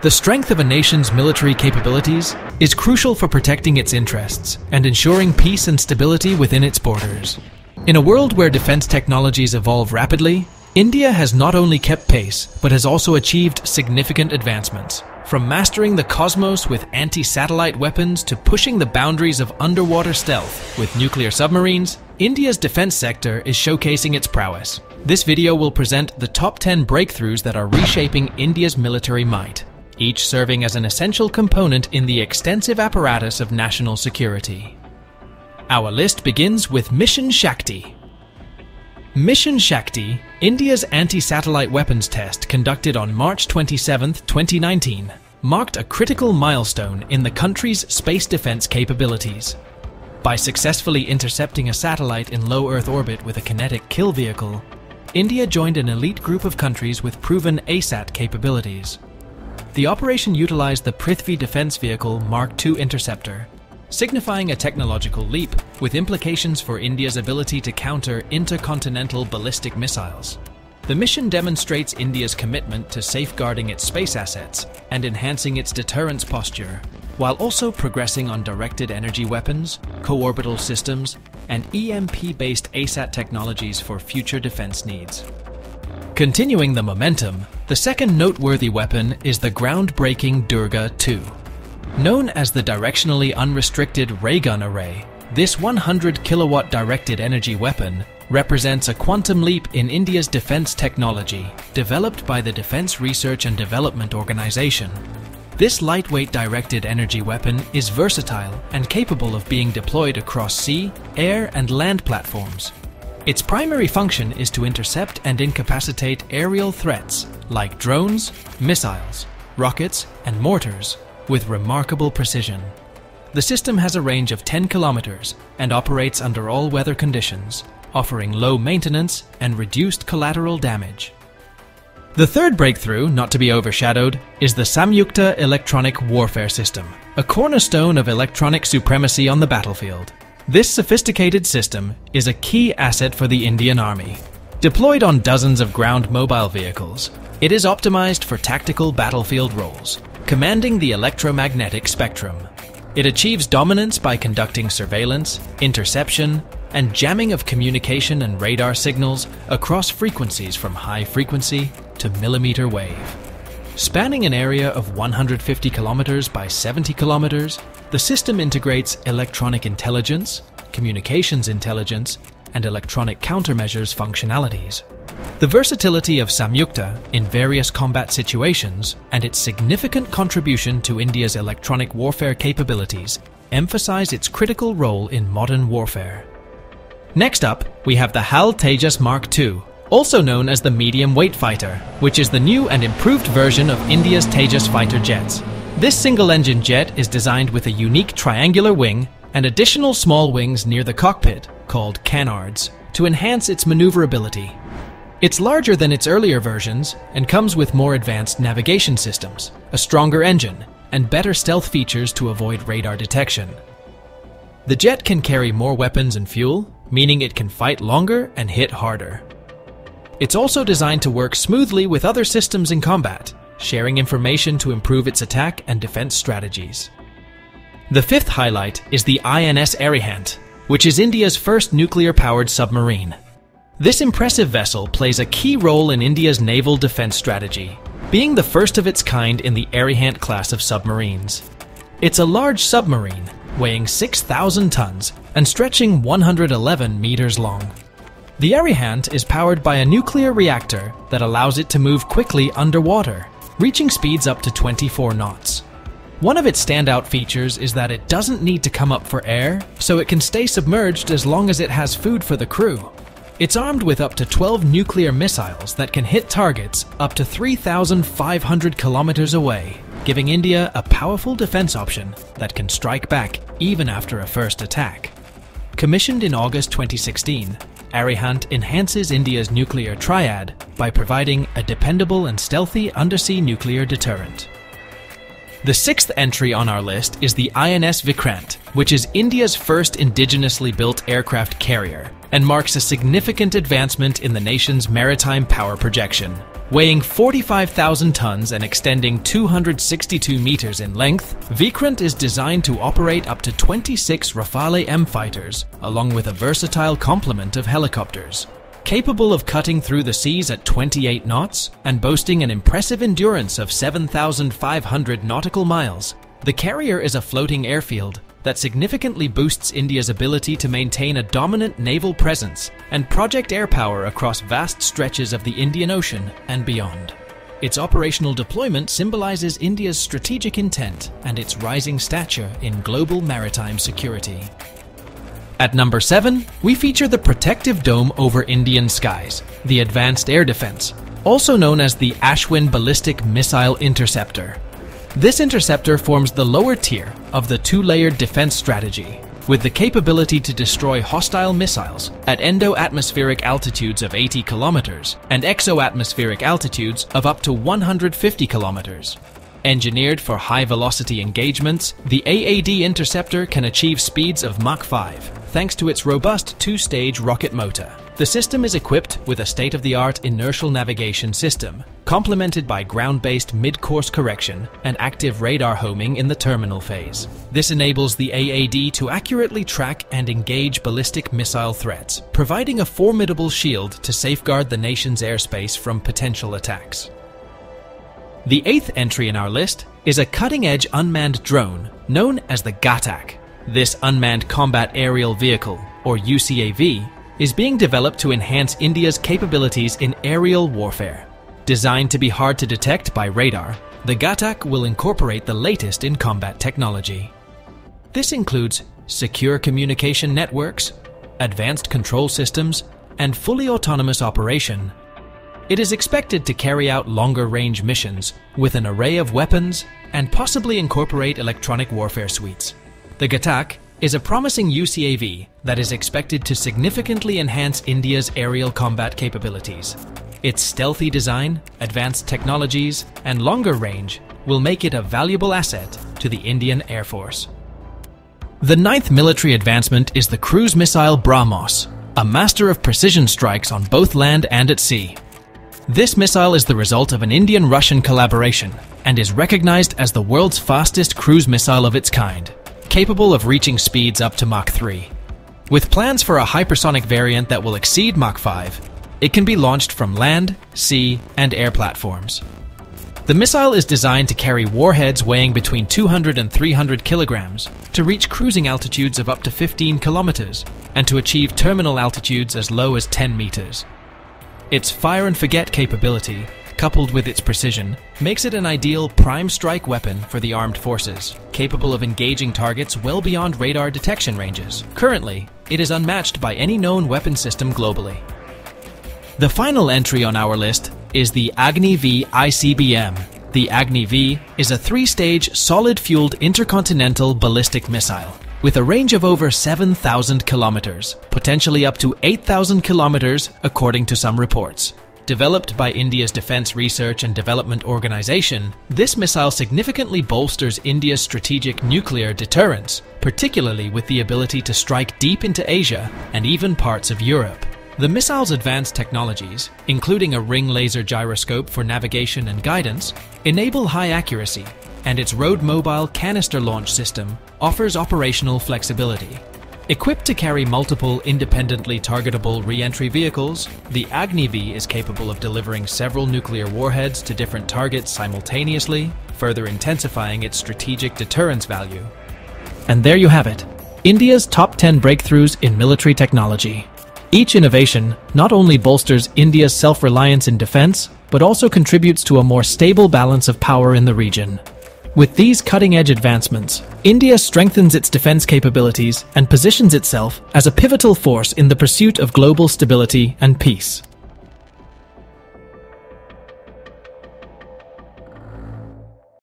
The strength of a nation's military capabilities is crucial for protecting its interests and ensuring peace and stability within its borders. In a world where defense technologies evolve rapidly, India has not only kept pace, but has also achieved significant advancements. From mastering the cosmos with anti satellite weapons to pushing the boundaries of underwater stealth with nuclear submarines, India's defense sector is showcasing its prowess. This video will present the top 10 breakthroughs that are reshaping India's military might each serving as an essential component in the extensive apparatus of national security. Our list begins with Mission Shakti. Mission Shakti, India's anti-satellite weapons test conducted on March 27, 2019, marked a critical milestone in the country's space defense capabilities. By successfully intercepting a satellite in low Earth orbit with a kinetic kill vehicle, India joined an elite group of countries with proven ASAT capabilities. The operation utilized the Prithvi Defense Vehicle Mark II interceptor, signifying a technological leap with implications for India's ability to counter intercontinental ballistic missiles. The mission demonstrates India's commitment to safeguarding its space assets and enhancing its deterrence posture, while also progressing on directed energy weapons, co-orbital systems, and EMP-based ASAT technologies for future defense needs. Continuing the momentum, the second noteworthy weapon is the groundbreaking Durga 2. Known as the Directionally Unrestricted Raygun Array, this 100 kilowatt directed energy weapon represents a quantum leap in India's defense technology, developed by the Defense Research and Development Organization. This lightweight directed energy weapon is versatile and capable of being deployed across sea, air, and land platforms, its primary function is to intercept and incapacitate aerial threats like drones, missiles, rockets, and mortars with remarkable precision. The system has a range of 10 kilometers and operates under all weather conditions, offering low maintenance and reduced collateral damage. The third breakthrough, not to be overshadowed, is the Samyukta Electronic Warfare System, a cornerstone of electronic supremacy on the battlefield. This sophisticated system is a key asset for the Indian Army. Deployed on dozens of ground mobile vehicles, it is optimized for tactical battlefield roles, commanding the electromagnetic spectrum. It achieves dominance by conducting surveillance, interception, and jamming of communication and radar signals across frequencies from high frequency to millimeter wave. Spanning an area of 150 kilometers by 70 kilometers, the system integrates electronic intelligence, communications intelligence, and electronic countermeasures functionalities. The versatility of Samyukta in various combat situations and its significant contribution to India's electronic warfare capabilities emphasize its critical role in modern warfare. Next up, we have the HAL Tejas Mark II, also known as the medium weight fighter, which is the new and improved version of India's Tejas fighter jets. This single engine jet is designed with a unique triangular wing and additional small wings near the cockpit, called canards, to enhance its maneuverability. It's larger than its earlier versions and comes with more advanced navigation systems, a stronger engine, and better stealth features to avoid radar detection. The jet can carry more weapons and fuel, meaning it can fight longer and hit harder. It's also designed to work smoothly with other systems in combat, sharing information to improve its attack and defense strategies. The fifth highlight is the INS Arihant, which is India's first nuclear-powered submarine. This impressive vessel plays a key role in India's naval defense strategy, being the first of its kind in the Arihant class of submarines. It's a large submarine, weighing 6,000 tons and stretching 111 meters long. The Arihant is powered by a nuclear reactor that allows it to move quickly underwater, reaching speeds up to 24 knots. One of its standout features is that it doesn't need to come up for air, so it can stay submerged as long as it has food for the crew. It's armed with up to 12 nuclear missiles that can hit targets up to 3,500 kilometers away, giving India a powerful defense option that can strike back even after a first attack. Commissioned in August 2016, Arihant enhances India's nuclear triad by providing a dependable and stealthy undersea nuclear deterrent. The sixth entry on our list is the INS Vikrant, which is India's first indigenously built aircraft carrier and marks a significant advancement in the nation's maritime power projection. Weighing 45,000 tons and extending 262 meters in length, Vikrant is designed to operate up to 26 Rafale M fighters, along with a versatile complement of helicopters. Capable of cutting through the seas at 28 knots and boasting an impressive endurance of 7,500 nautical miles, the carrier is a floating airfield that significantly boosts India's ability to maintain a dominant naval presence and project air power across vast stretches of the Indian Ocean and beyond. Its operational deployment symbolizes India's strategic intent and its rising stature in global maritime security. At number 7, we feature the protective dome over Indian skies, the Advanced Air Defense, also known as the Ashwin Ballistic Missile Interceptor. This interceptor forms the lower tier of the two-layered defense strategy, with the capability to destroy hostile missiles at endo-atmospheric altitudes of 80 kilometers and exo-atmospheric altitudes of up to 150 kilometers. Engineered for high-velocity engagements, the AAD interceptor can achieve speeds of Mach 5, thanks to its robust two-stage rocket motor. The system is equipped with a state-of-the-art inertial navigation system, complemented by ground-based mid-course correction and active radar homing in the terminal phase. This enables the AAD to accurately track and engage ballistic missile threats, providing a formidable shield to safeguard the nation's airspace from potential attacks. The eighth entry in our list is a cutting-edge unmanned drone known as the Ghatak. This Unmanned Combat Aerial Vehicle, or UCAV, is being developed to enhance India's capabilities in aerial warfare. Designed to be hard to detect by radar, the Ghatak will incorporate the latest in combat technology. This includes secure communication networks, advanced control systems, and fully autonomous operation. It is expected to carry out longer range missions with an array of weapons and possibly incorporate electronic warfare suites. The Ghatak is a promising UCAV that is expected to significantly enhance India's aerial combat capabilities. Its stealthy design, advanced technologies, and longer range will make it a valuable asset to the Indian Air Force. The ninth military advancement is the cruise missile BrahMos, a master of precision strikes on both land and at sea. This missile is the result of an Indian-Russian collaboration and is recognized as the world's fastest cruise missile of its kind capable of reaching speeds up to Mach 3. With plans for a hypersonic variant that will exceed Mach 5, it can be launched from land, sea, and air platforms. The missile is designed to carry warheads weighing between 200 and 300 kilograms to reach cruising altitudes of up to 15 kilometers and to achieve terminal altitudes as low as 10 meters. Its fire and forget capability coupled with its precision, makes it an ideal prime strike weapon for the armed forces, capable of engaging targets well beyond radar detection ranges. Currently, it is unmatched by any known weapon system globally. The final entry on our list is the Agni V ICBM. The Agni V is a three-stage solid-fueled intercontinental ballistic missile with a range of over 7,000 kilometers, potentially up to 8,000 kilometers according to some reports. Developed by India's Defence Research and Development Organisation, this missile significantly bolsters India's strategic nuclear deterrence, particularly with the ability to strike deep into Asia and even parts of Europe. The missile's advanced technologies, including a ring laser gyroscope for navigation and guidance, enable high accuracy, and its road mobile canister launch system offers operational flexibility, Equipped to carry multiple independently targetable re-entry vehicles, the Agni-V is capable of delivering several nuclear warheads to different targets simultaneously, further intensifying its strategic deterrence value. And there you have it, India's top 10 breakthroughs in military technology. Each innovation not only bolsters India's self-reliance in defense, but also contributes to a more stable balance of power in the region. With these cutting-edge advancements, India strengthens its defense capabilities and positions itself as a pivotal force in the pursuit of global stability and peace.